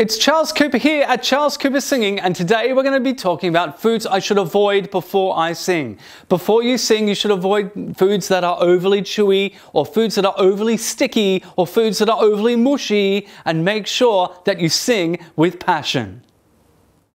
It's Charles Cooper here at Charles Cooper Singing and today we're going to be talking about foods I should avoid before I sing. Before you sing you should avoid foods that are overly chewy or foods that are overly sticky or foods that are overly mushy and make sure that you sing with passion.